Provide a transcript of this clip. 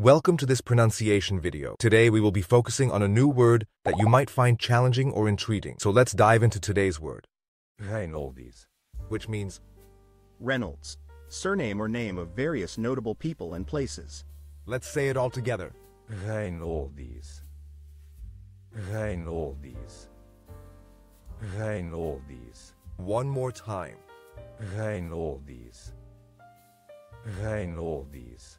Welcome to this pronunciation video. Today we will be focusing on a new word that you might find challenging or intriguing. So let's dive into today's word, Reynolds. which means Reynolds, surname or name of various notable people and places. let's say it all together. Reynolds. Reynolds. Reynolds. One more time. Reynolds. Reynolds.